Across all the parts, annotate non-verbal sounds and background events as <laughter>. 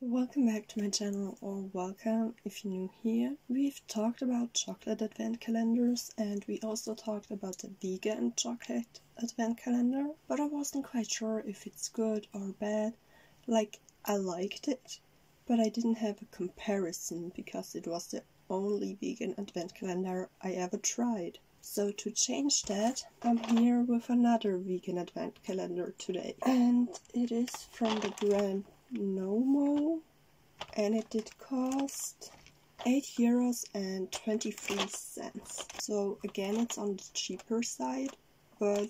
Welcome back to my channel, or welcome if you're new here. We've talked about chocolate advent calendars and we also talked about the vegan chocolate advent calendar, but I wasn't quite sure if it's good or bad. Like, I liked it, but I didn't have a comparison because it was the only vegan advent calendar I ever tried. So to change that, I'm here with another vegan advent calendar today. And it is from the brand Nomo and it did cost 8 euros and 23 cents. So again it's on the cheaper side, but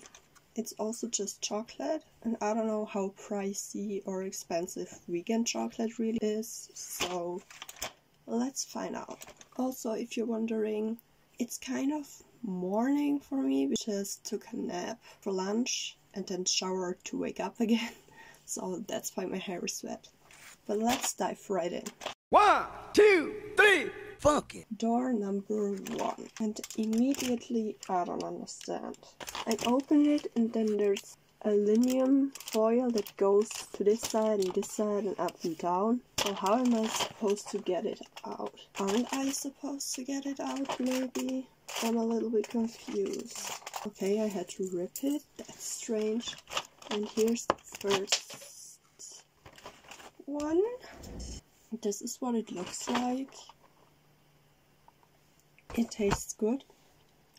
it's also just chocolate and I don't know how pricey or expensive vegan chocolate really is, so let's find out. Also if you're wondering, it's kind of morning for me, just took a nap for lunch and then showered to wake up <laughs> again. So that's why my hair is wet. But let's dive right in. One, two, three, fuck it. Door number one. And immediately I don't understand. I open it and then there's aluminum foil that goes to this side and this side and up and down. So how am I supposed to get it out? Aren't I supposed to get it out maybe? I'm a little bit confused. Okay, I had to rip it. That's strange. And here's the first one. This is what it looks like. It tastes good,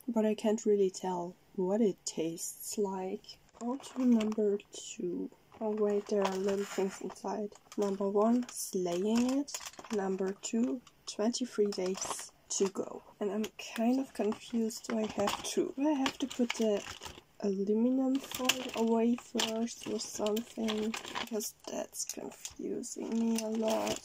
but I can't really tell what it tastes like. On to number two. Oh wait, there are little things inside. Number one, slaying it. Number two, 23 days to go. And I'm kind of confused, do I have to? Do I have to put the aluminum foil away first or something because that's confusing me a lot.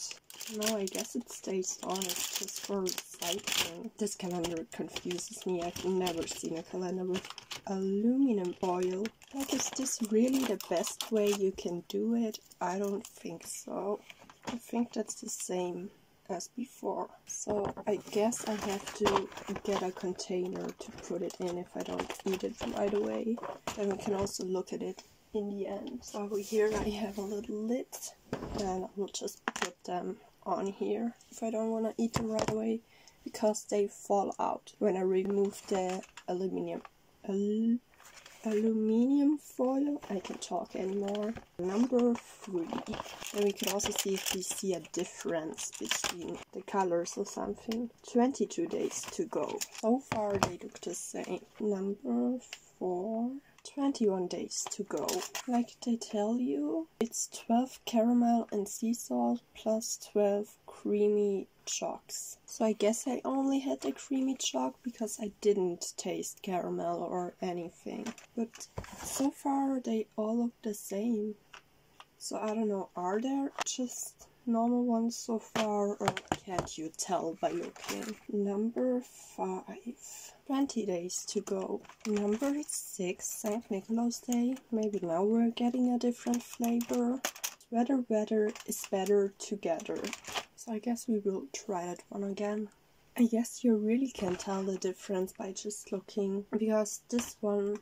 No, I guess it stays on, it's just for recycling. This calendar confuses me, I've never seen a calendar with aluminum foil. Like, is this really the best way you can do it? I don't think so. I think that's the same as before. So I guess I have to get a container to put it in if I don't eat it right away. Then we can also look at it in the end. So over here I have a little lid and I will just put them on here if I don't want to eat them right away because they fall out when I remove the aluminium. Al aluminium foil. I can talk anymore. Number three. And we can also see if we see a difference between the colors or something. 22 days to go. So far they look the same. Number four. 21 days to go. Like they tell you, it's 12 caramel and sea salt plus 12 creamy chocs. So I guess I only had the creamy choc because I didn't taste caramel or anything. But so far they all look the same. So I don't know, are there just normal ones so far or can't you tell by looking? Number 5. 20 days to go. Number 6, St. Nicholas Day. Maybe now we're getting a different flavor. Weather better is better together. So I guess we will try that one again. I guess you really can tell the difference by just looking because this one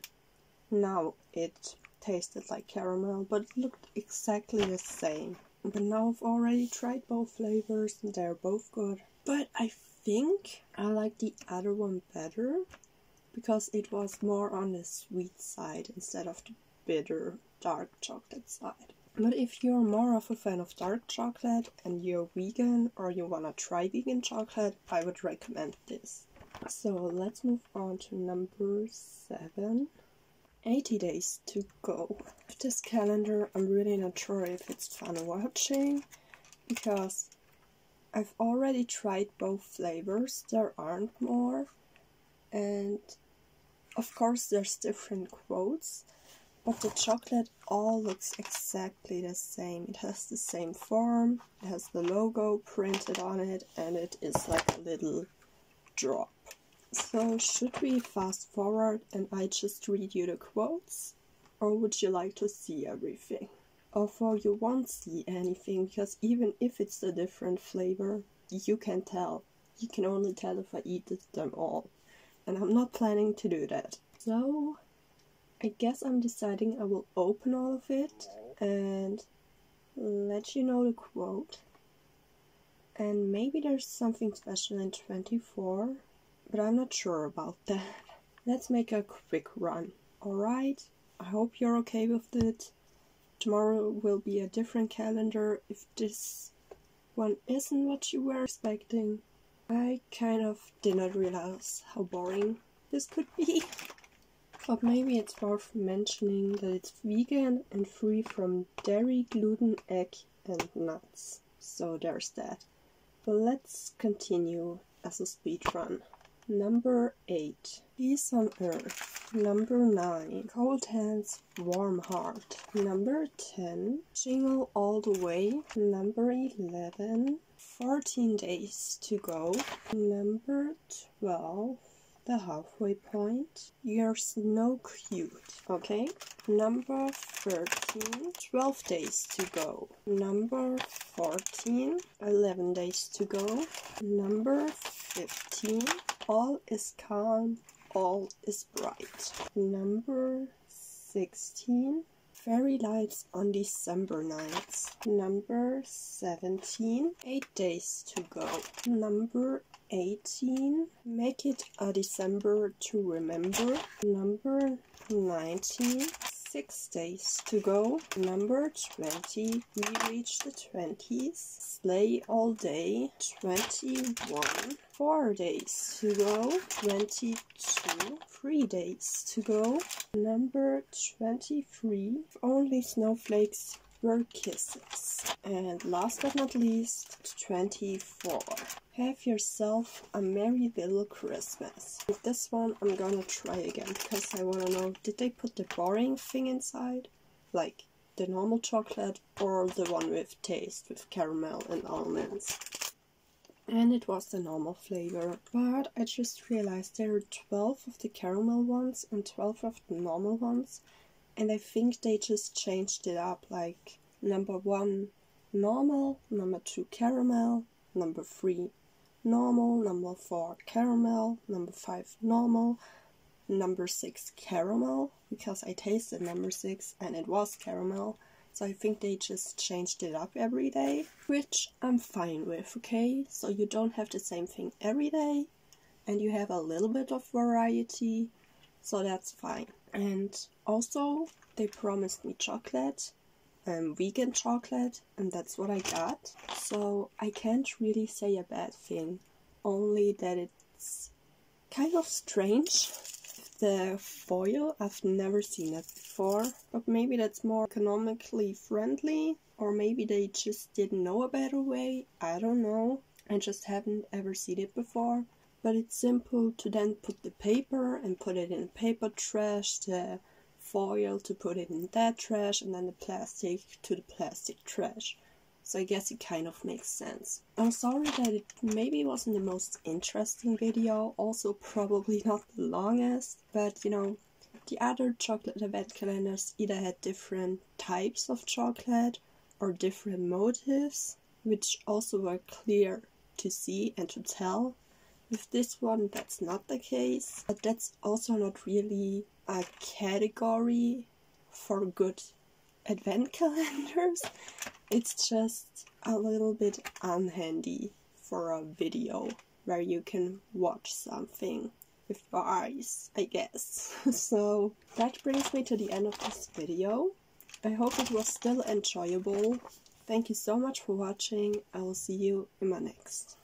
now it tasted like caramel but it looked exactly the same. But now I've already tried both flavors and they're both good. But I think I like the other one better because it was more on the sweet side instead of the bitter dark chocolate side. But if you're more of a fan of dark chocolate and you're vegan or you wanna try vegan chocolate, I would recommend this. So let's move on to number seven. 80 days to go. With this calendar, I'm really not sure if it's fun watching because I've already tried both flavors, there aren't more, and of course there's different quotes, but the chocolate all looks exactly the same. It has the same form, it has the logo printed on it, and it is like a little drop. So should we fast forward and I just read you the quotes? Or would you like to see everything? Although you won't see anything because even if it's a different flavor, you can tell. You can only tell if I eat them all. And I'm not planning to do that. So I guess I'm deciding I will open all of it and let you know the quote. And maybe there's something special in 24, but I'm not sure about <laughs> that. Let's make a quick run. Alright, I hope you're okay with it. Tomorrow will be a different calendar if this one isn't what you were expecting. I kind of did not realize how boring this could be. <laughs> But maybe it's worth mentioning that it's vegan and free from dairy, gluten, egg, and nuts. So there's that. But let's continue as a speed run. Number 8. Peace on Earth. Number 9. Cold Hands, Warm Heart. Number 10. Jingle All the Way. Number 11. 14 Days to Go. Number 12 the halfway point. You're so cute. Okay. Number 13, 12 days to go. Number 14, 11 days to go. Number 15, all is calm, all is bright. Number 16, Fairy lights on December nights. Number 17, 8 days to go. Number 18, make it a December to remember. Number 19, 6 days to go. Number 20, we reach the 20s. Slay all day. 21, 4 days to go. 22, 3 days to go. Number 23, only snowflakes were kisses. And last but not least, 24. Have yourself a merry little Christmas. With this one, I'm gonna try again because I wanna know, did they put the boring thing inside? Like the normal chocolate or the one with taste with caramel and almonds? And it was the normal flavor. But I just realized there are 12 of the caramel ones and 12 of the normal ones. And I think they just changed it up like number one normal, number two caramel, number three normal, number 4 caramel, number 5 normal, number 6 caramel, because I tasted number 6 and it was caramel. So I think they just changed it up every day, which I'm fine with, okay? So you don't have the same thing every day, and you have a little bit of variety, so that's fine. And also, they promised me chocolate, um, vegan chocolate and that's what I got. So I can't really say a bad thing, only that it's kind of strange. The foil, I've never seen it before, but maybe that's more economically friendly, or maybe they just didn't know a better way, I don't know. I just haven't ever seen it before. But it's simple to then put the paper and put it in paper trash, the foil to put it in that trash and then the plastic to the plastic trash. So I guess it kind of makes sense. I'm sorry that it maybe wasn't the most interesting video, also probably not the longest, but you know, the other chocolate advent calendars either had different types of chocolate or different motives, which also were clear to see and to tell. With this one, that's not the case, but that's also not really a category for good advent <laughs> calendars. It's just a little bit unhandy for a video where you can watch something with your eyes, I guess. <laughs> so that brings me to the end of this video. I hope it was still enjoyable. Thank you so much for watching. I will see you in my next.